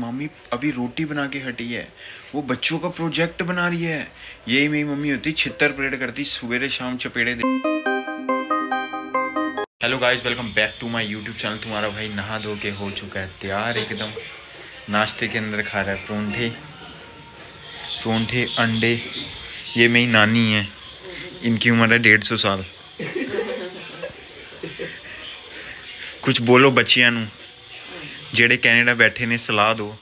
Mummy अभी रोटी बना के हटी है। वो बच्चों का प्रोजेक्ट बना रही है। यही मेरी मम्मी होती छितर परेड करती, सवेरे शाम चपेड़े दे hello guys welcome back to my YouTube channel तुम्हारा भाई नहा धो के हो चुका है तैयार एकदम। नाश्ते के अंदर खा रहा है परोंठे। परोंठे, अंडे। ये मेरी नानी है। इनकी उम्र है डेढ़ सौ साल। कुछ बोलो बच्चियाँ ਜਿਹੜੇ ਕੈਨੇਡਾ ਬੈਠੇ ਨੇ ਸਲਾਹ ਦਿਓ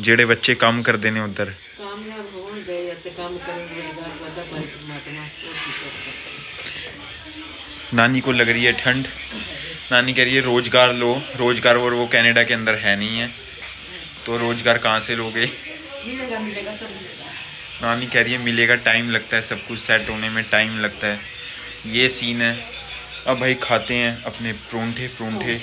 ਜਿਹੜੇ ਬੱਚੇ ਕੰਮ ਕਰਦੇ ਨੇ ਉਧਰ ਕਾਮਯਾਬ ਹੋਣ ਦੇ ਅਤੇ ਕੰਮ ਕਰਨ ਰੋਜ਼ਗਾਰ ਵਾਦਾ ਪਾਈ ਪਰਮਾਤਮਾ ਉਹ ਕੀ ਕਰ नानी को लग रही है ठंड नानी कह रही है रोजगार लो रोजगार और वो कनाडा के अंदर है नहीं है तो रोजगार कहाँ से लोगे मिलेगा मिलेगा सब मिलेगा नानी कह रही है मिलेगा टाइम लगता है सब कुछ सेट होने में टाइम लगता है ये सीन है अब भाई खाते हैं अपने परोंठे परोंठे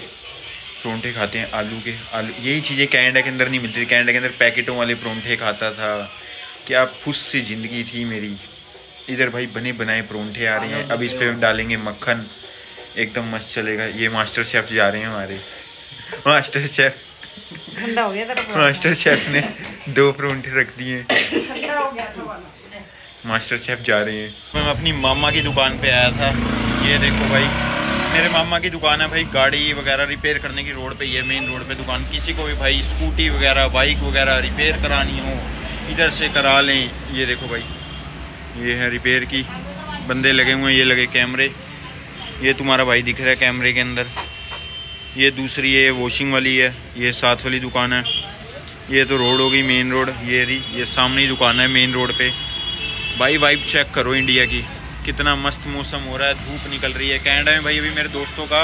परोंठे खाते हैं आलू के आलू। यही चीज़ें कैनेडा के अंदर नहीं मिलती थी। कनाडा के अंदर पैकेटों वाले परोंठे खाता था। क्या फुस सी ज़िंदगी थी मेरी। इधर भाई बने बनाए परोंठे आ रहे हैं। अब इस पे डालेंगे मक्खन। एकदम मस्त चलेगा। ये मास्टर शेफ जा रहे हैं हमारे। Master chef. ठंडा हो गया मास्टर शेफ ने दो परोंठे रख दिए। मास्टर शेफ जा रहे हैं। मैं अपनी मामा की दुकान पे आया था। ये देखो भाई, मेरे मामा की दुकान है भाई, गाड़ी वगैरह रिपेयर करने की रोड पे ये मेन रोड पे दुकान। किसी को भी भाई स्कूटी वगैरह बाइक वगैरह रिपेयर करानी हो, इधर से करा लें। ये देखो भाई, ये है रिपेयर की। बंदे लगे हुए हैं, ये लगे कैमरे ये तुम्हारा भाई दिख रहा है कैमरे के अंदर। ये दूसरी है वॉशिंग वाली है, ये साथ वाली दुकान है। ये तो रोड हो गई मेन रोड ये रही, ये सामने दुकान है मेन रोड पे। भाई वाइब चेक करो इंडिया की। कितना मस्त मौसम हो रहा है, धूप निकल रही है। कैनेडा में भाई अभी मेरे दोस्तों का,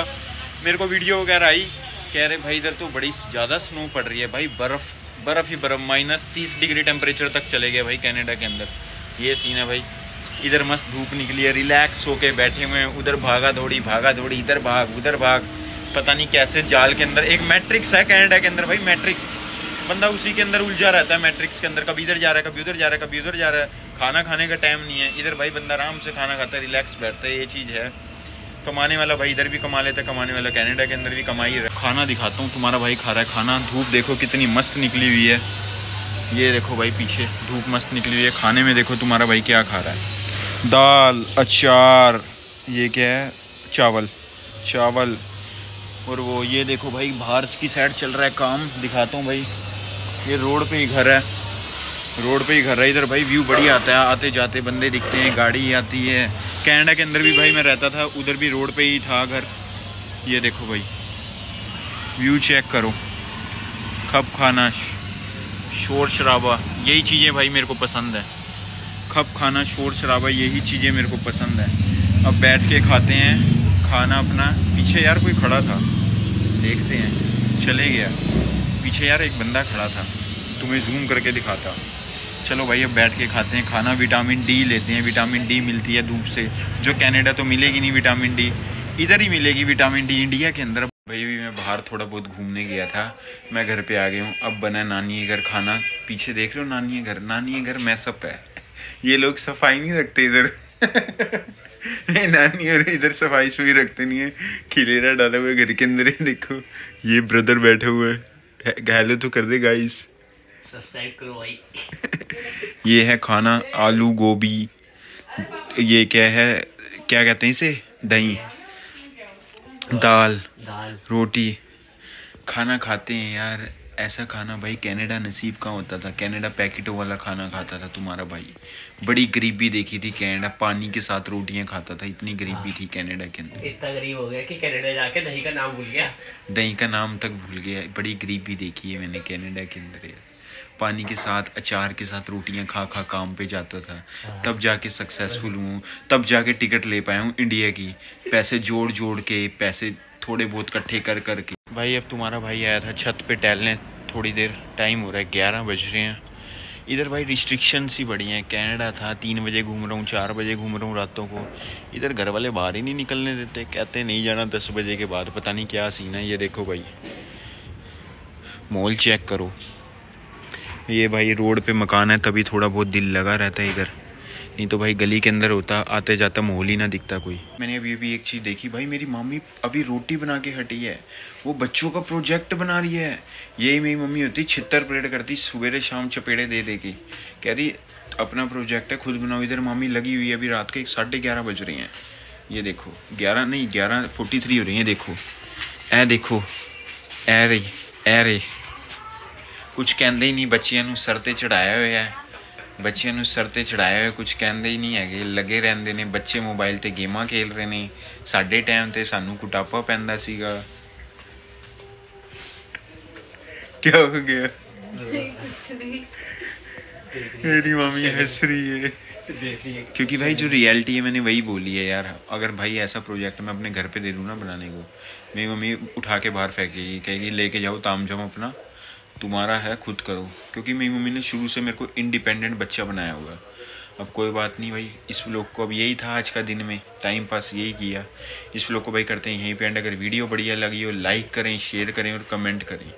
मेरे को वीडियो वगैरह आई। कह रहे, भाई इधर तो बड़ी ज़्यादा स्नो पड़ रही है भाई, बर्फ़ बर्फ़ ही बर्फ़ माइनस तीस डिग्री टेम्परेचर तक चले गए भाई कैनेडा के अंदर। ये सीन है भाई। इधर मस्त धूप निकली है रिलैक्स होके बैठे हुए हैं, उधर भागा दौड़ी भागा दौड़ी, इधर भाग, उधर भाग। पता नहीं कैसे जाल के अंदर, एक मैट्रिक्स है कैनेडा के अंदर भाई मैट्रिक्स बंदा उसी के अंदर उलझा रहता है मैट्रिक्स के अंदर, कभी इधर जा रहा है, कभी उधर जा रहा है, कभी उधर जा रहा है। खाना खाने का टाइम नहीं है। इधर भाई बंदा आराम से खाना खाता है रिलैक्स बैठता है, ये चीज़ है। कमाने वाला भाई इधर भी कमा लेता है, कमाने वाला कनाडा के अंदर भी कमाई रहा खाना दिखाता हूँ, तुम्हारा भाई खा रहा है खाना। धूप देखो कितनी मस्त निकली हुई है। ये देखो भाई पीछे, धूप मस्त निकली हुई है। खाने में देखो तुम्हारा भाई क्या खा रहा है। दाल, अचार, ये क्या है? चावल। चावल। और वो, ये देखो भाई बाहर की साइड चल रहा है काम, दिखाता हूँ भाई। ये रोड पे ही घर है। रोड पे ही घर है। इधर भाई व्यू बढ़िया आता है। आते जाते बंदे दिखते हैं, गाड़ी आती है। कैनेडा के अंदर भी भाई मैं रहता था, उधर भी रोड पे ही था घर। ये देखो भाई। व्यू चेक करो। खप खाना शोर शराबा। यही चीज़ें भाई मेरे को पसंद है। खप खाना, शोर शराबा, यही चीज़ें मेरे को पसंद है। अब बैठ के खाते हैं। खाना अपना। पीछे यार कोई खड़ा था। देखते हैं। चले गया। पीछे यार एक बंदा खड़ा था। तुम्हें जूम करके दिखाता। चलो भाई, अब बैठ के खाते हैं। खाना विटामिन डी लेते हैं। विटामिन डी मिलती है धूप से। जो कनाडा तो मिलेगी नहीं विटामिन डी इधर ही मिलेगी विटामिन डी इंडिया के अंदर भाई भी मैं बाहर थोड़ा बहुत घूमने गया था। मैं घर पे आ गया हूँ। अब बना नानी घर खाना। पीछे देख रहे हो नानी घर? नानी घर मैसअप है। ये लोग सफ़ाई नहीं रखते इधर। नानी और इधर सफ़ाई सुई रखते नहीं है। खिलेरा डाले हुए घर के अंदर। ही देखो, ये ब्रदर बैठे हुए हैं। हेलो तो कर दे गाइस सब्सक्राइब करो भाई। ये है खाना आलू गोभी। ये क्या है क्या कहते हैं इसे? दही। दाल। दाल। रोटी। खाना खाते हैं यार। ऐसा खाना भाई कनाडा नसीब का होता था। कनाडा पैकेटों वाला खाना खाता था तुम्हारा भाई। बड़ी गरीबी देखी थी कनाडा। पानी के साथ रोटियाँ खाता था। इतनी गरीबी थी कनाडा के अंदर। इतना गरीब हो गया कि कनाडा जाके दही का नाम भूल गया। दही का नाम तक भूल गया। बड़ी गरीबी देखी है मैंने कनाडा के अंदर यार। पानी के साथ, अचार के साथ रोटियाँ खा खा काम पे जाता था। तब जाके सक्सेसफुल हूँ। तब जाके टिकट ले पाया हूँ इंडिया की। पैसे जोड़ जोड़ के, पैसे थोड़े बहुत इकट्ठे कर करके भाई, अब तुम्हारा भाई आया था छत पे टहलने। थोड़ी देर टाइम हो रहा है, ग्यारह बज रहे हैं। इधर भाई रिस्ट्रिक्शंस ही बढ़ी हैं। कैनेडा था, तीन बजे घूम रहा हूँ, चार बजे घूम रहा हूँ रातों को। इधर घर वाले बाहर ही नहीं निकलने देते। कहते नहीं जाना दस बजे के बाद। पता नहीं क्या सीन है ये, देखो भाई। मॉल चेक करो। ये भाई रोड पे मकान है, तभी थोड़ा बहुत दिल लगा रहता है इधर। नहीं तो भाई गली के अंदर होता आते जाता माहौल ही ना दिखता कोई। मैंने अभी अभी एक चीज़ देखी भाई, मेरी मम्मी अभी रोटी बना के हटी है। वो बच्चों का प्रोजेक्ट बना रही है। यही मेरी मम्मी होती छितर परेड करती, सवेरे शाम चपेड़े दे दे के। कह रही, अपना प्रोजेक्ट है, खुद बनाओ, इधर मम्मी लगी हुई है, अभी रात के साढ़े ग्यारह बज रही हैं। ये देखो, ग्यारह नहीं, ग्यारह फोर्टी थ्री हो रही है देखो। ए देखो ए रही ए रही। ਕੁਝ ਕਹਿੰਦੇ ਹੀ ਨਹੀਂ ਬੱਚਿਆਂ ਨੂੰ ਸਰ ਤੇ ਚੜਾਇਆ ਹੋਇਆ ਹੈ ਬੱਚਿਆਂ ਨੂੰ ਸਰ ਤੇ ਚੜਾਇਆ ਹੋਇਆ ਕੁਝ ਕਹਿੰਦੇ ਹੀ ਨਹੀਂ ਹੈਗੇ ਲੱਗੇ ਰਹਿੰਦੇ ਨੇ ਬੱਚੇ ਮੋਬਾਈਲ ਤੇ ਗੇਮਾਂ ਖੇਲ ਰਹੇ ਨੇ ਸਾਡੇ ਟਾਈਮ ਤੇ ਸਾਨੂੰ ਕੁਟਾਪਾ ਪੈਂਦਾ ਸੀਗਾ ਕੀ ਹੋ ਗਿਆ कुछ नहीं मेरी मम्मी हंस रही है देख लिए क्योंकि भाई जो रियलिटी है मैंने वही बोली है यार अगर भाई ऐसा प्रोजेक्ट मैं अपने घर पे दे दूँ ना बनाने को मेरी मम्मी उठा के बाहर फेंकेगी कहेगी लेके जाओ ताम झाम अपना तुम्हारा है, खुद करो। क्योंकि मेरी मम्मी ने शुरू से मेरे को इंडिपेंडेंट बच्चा बनाया हुआ अब कोई बात नहीं भाई, इस व्लॉग को अब यही था आज का दिन में। टाइम पास यही किया। इस व्लॉग को भाई करते हैं यहीं पे एंड अगर वीडियो बढ़िया लगी हो लाइक करें शेयर करें और कमेंट करें।